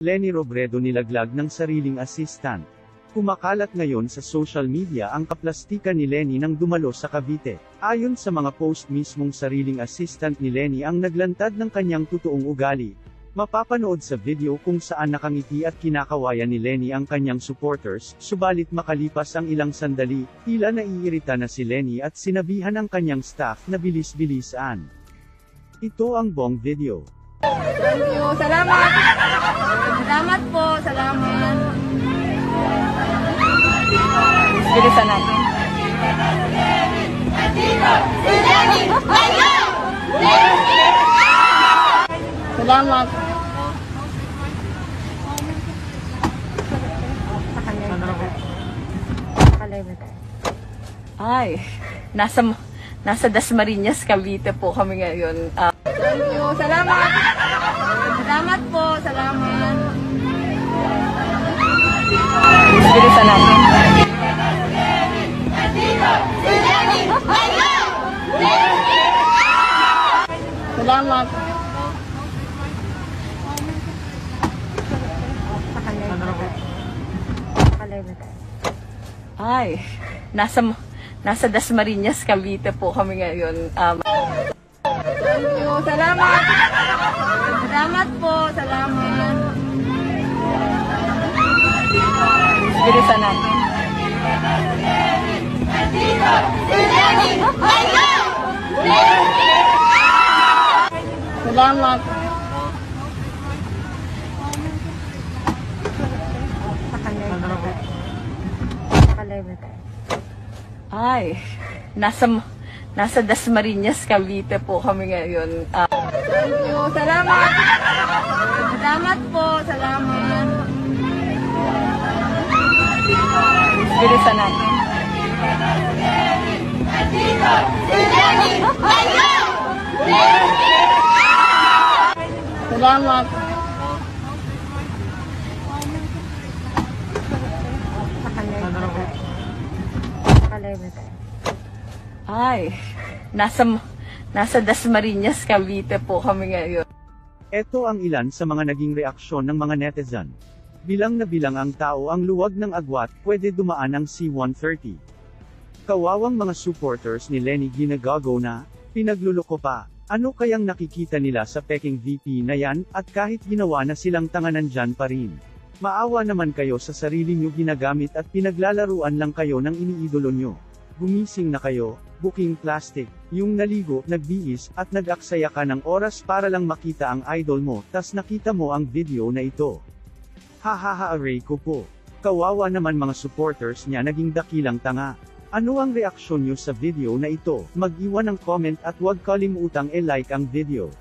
Lenny Robredo nilaglag ng sariling assistant. Kumakalat ngayon sa social media ang kaplastikan ni Lenny nang dumalo sa Cavite. Ayon sa mga post mismong sariling assistant ni Lenny ang naglantad ng kanyang totoong ugali. Mapapanood sa video kung saan nakangiti at kinakawayan ni Lenny ang kanyang supporters, subalit makalipas ang ilang sandali, tila naiirita na si Lenny at sinabihan ang kanyang staff na bilis-bilisan. Ito ang buong video. Thank you. Salamat. Salamat po. Salamat. Bilisan natin. Salamat. Ay, nasa nasa Dasmariñas, Cavite po kami ngayon. Ah, Thank you. Salamat. Salamat po. Salamat. bilisan natin. Salamat. Ay, nasa nasa Dasmariñas, Cavite po kami ngayon. Um. Salamat. Salamat po. Salamat. bilisan natin. Salamat. Ay, nasa nasa Dasmariñas, Cavite po kami ngayon. Ah, Thank you. Salamat. Salamat po. Salamat. bilisan natin. Salamat. Ay, nasa nasa Dasmariñas, Cavite po kami ngayon. Ito ang ilan sa mga naging reaksyon ng mga netizen. Bilang na bilang ang tao ang luwag ng agwat, pwede dumaan ang C-130. Kawawang mga supporters ni Lenny ginagago na, pinagluloko pa, ano kayang nakikita nila sa peking VP na yan, at kahit ginawa na silang tanganan dyan pa rin. Maawa naman kayo sa sarili nyo ginagamit at pinaglalaruan lang kayo ng iniidolo nyo. Gumising na kayo, booking plastic, yung naligo, nagbiis, at nag-aksaya ka ng oras para lang makita ang idol mo, tas nakita mo ang video na ito. Hahaha aray ko po. Kawawa naman mga supporters niya naging dakilang tanga. Ano ang reaksyon nyo sa video na ito? Mag-iwan ng comment at huwag kalimutang e-like ang video.